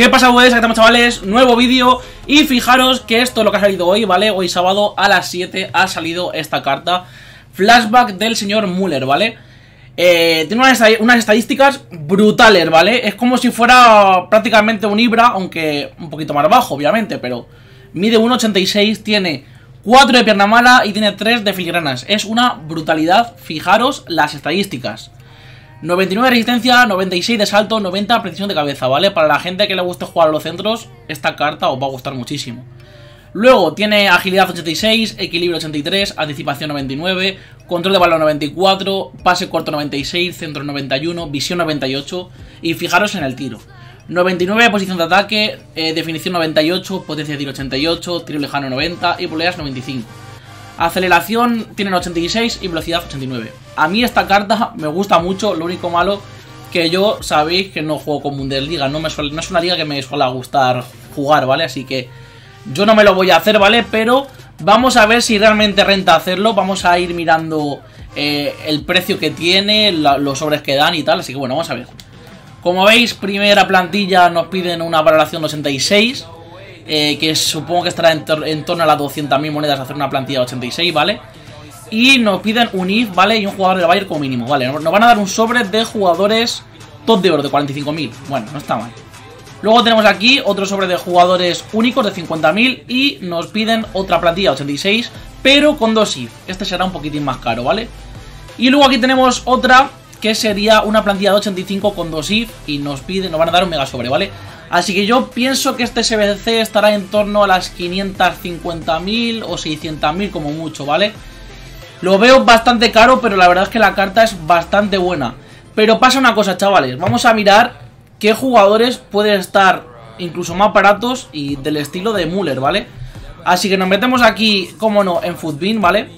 ¿Qué pasa, pues? Aquí estamos, chavales, nuevo vídeo Y fijaros que esto es lo que ha salido hoy, ¿vale? Hoy sábado a las 7 ha salido esta carta Flashback del señor Muller, ¿vale? Eh, tiene unas, estadísticas brutales, ¿vale? Es como si fuera prácticamente un Ibra, aunque un poquito más bajo, obviamente Pero mide 1,86, tiene 4 de pierna mala y tiene 3 de filigranas Es una brutalidad, fijaros las estadísticas 99 de resistencia, 96 de salto, 90 precisión de cabeza, ¿vale? Para la gente que le guste jugar a los centros, esta carta os va a gustar muchísimo. Luego tiene agilidad 86, equilibrio 83, anticipación 99, control de balón 94, pase corto 96, centro 91, visión 98 y fijaros en el tiro. 99 posición de ataque, eh, definición 98, potencia de tiro 88, tiro lejano 90 y poleas 95. Aceleración tienen 86 y velocidad 89. A mí esta carta me gusta mucho, lo único malo que yo sabéis que no juego con Bundesliga, no, me no es una liga que me suele gustar jugar, ¿vale? Así que yo no me lo voy a hacer, ¿vale? Pero vamos a ver si realmente renta hacerlo, vamos a ir mirando eh, el precio que tiene, los sobres que dan y tal, así que bueno, vamos a ver. Como veis, primera plantilla nos piden una valoración 86 eh, que supongo que estará en, torno a las 200.000 monedas hacer una plantilla de 86, ¿vale? Y nos piden un IF, ¿vale? Y un jugador de Bayern como mínimo, ¿vale? Nos van a dar un sobre de jugadores top de oro de 45.000. Bueno, no está mal. Luego tenemos aquí otro sobre de jugadores únicos de 50.000 y nos piden otra plantilla de 86, pero con dos IF. Este será un poquitín más caro, ¿vale? Y luego aquí tenemos otra que sería una plantilla de 85 con dos IF y nos piden, nos van a dar un mega sobre, ¿vale? Así que yo pienso que este SBC estará en torno a las 550.000 o 600.000 como mucho, ¿vale? Lo veo bastante caro, pero la verdad es que la carta es bastante buena. Pero pasa una cosa, chavales. Vamos a mirar qué jugadores pueden estar incluso más baratos y del estilo de Müller, ¿vale? Así que nos metemos aquí, como no, en Footbin, ¿vale?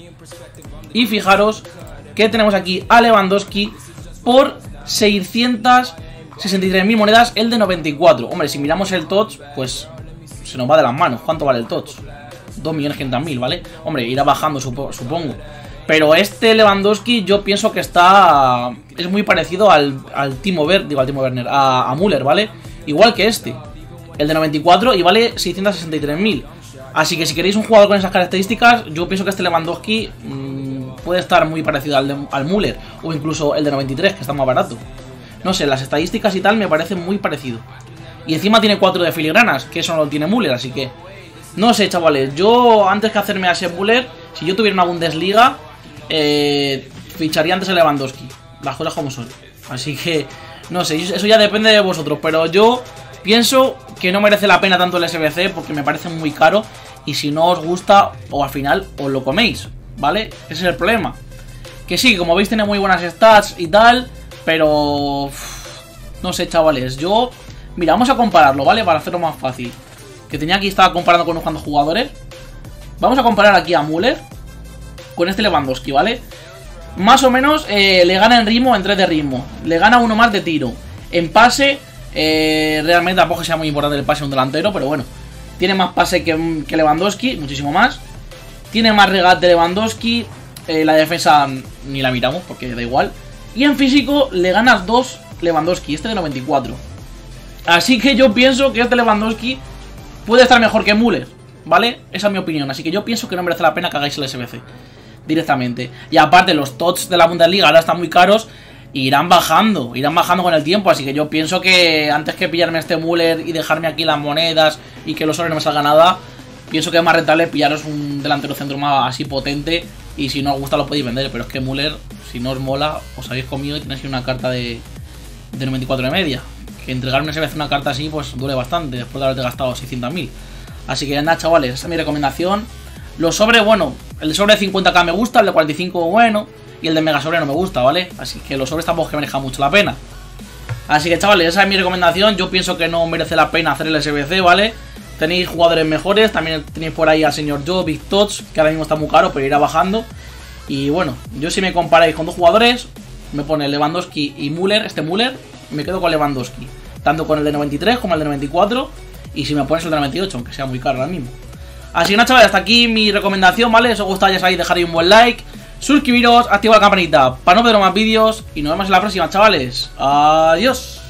Y fijaros que tenemos aquí a Lewandowski por 600 63.000 monedas, el de 94. Hombre, si miramos el TOTS, pues se nos va de las manos. ¿Cuánto vale el TOTS? 2.500.000, ¿vale? Hombre, irá bajando, supongo. Pero este Lewandowski yo pienso que está... Es muy parecido al, al Timo Werner, digo al Timo Werner, a, a Müller, ¿vale? Igual que este. El de 94 y vale 663.000. Así que si queréis un jugador con esas características, yo pienso que este Lewandowski mmm, puede estar muy parecido al, al Müller. O incluso el de 93, que está más barato. No sé, las estadísticas y tal me parecen muy parecido. Y encima tiene 4 de filigranas, que eso no lo tiene Müller, así que... No sé, chavales, yo antes que hacerme a ese Müller, si yo tuviera una Bundesliga, eh, ficharía antes a Lewandowski. Las cosas como son. Así que, no sé, eso ya depende de vosotros, pero yo pienso que no merece la pena tanto el SBC porque me parece muy caro y si no os gusta, o al final os lo coméis, ¿vale? Ese es el problema. Que sí, como veis tiene muy buenas stats y tal, pero... No sé, chavales. Yo... Mira, vamos a compararlo, ¿vale? Para hacerlo más fácil. Que tenía aquí, estaba comparando con unos cuantos jugadores. Vamos a comparar aquí a Müller con este Lewandowski, ¿vale? Más o menos eh, le gana en ritmo en 3 de ritmo. Le gana uno más de tiro. En pase, eh, realmente tampoco sea muy importante el pase de un delantero, pero bueno. Tiene más pase que, que Lewandowski, muchísimo más. Tiene más regate Lewandowski. Eh, la defensa ni la miramos porque da igual. Y en físico le ganas 2 Lewandowski, este de 94. Así que yo pienso que este Lewandowski puede estar mejor que Müller, ¿vale? Esa es mi opinión. Así que yo pienso que no merece la pena que hagáis el SBC directamente. Y aparte, los TOTS de la Bundesliga ahora están muy caros irán bajando, irán bajando con el tiempo. Así que yo pienso que antes que pillarme este Müller y dejarme aquí las monedas y que los sobres no me salga nada, pienso que es más rentable pillaros un delantero centro más así potente. Y si no os gusta, lo podéis vender. Pero es que Müller si no os mola, os habéis comido y tenéis una carta de, de 94 de media. Que entregarme esa vez una carta así, pues duele bastante, después de haberte gastado 600.000. Así que nada, chavales, esa es mi recomendación. Los sobres, bueno, el de sobre 50k me gusta, el de 45 bueno, y el de mega sobre no me gusta, ¿vale? Así que los sobres tampoco que me mucho la pena. Así que chavales, esa es mi recomendación. Yo pienso que no merece la pena hacer el SBC, ¿vale? Tenéis jugadores mejores, también tenéis por ahí al señor Joe, Big Tots, que ahora mismo está muy caro, pero irá bajando. Y bueno, yo si me comparáis con dos jugadores, me pone Lewandowski y Müller, este Müller, me quedo con Lewandowski. Tanto con el de 93 como el de 94. Y si me pones el de 98, aunque sea muy caro ahora mismo. Así que nada, chavales, hasta aquí mi recomendación, ¿vale? Si os gusta, ya sabéis, un buen like, suscribiros, activar la campanita para no perder más vídeos. Y nos vemos en la próxima, chavales. Adiós.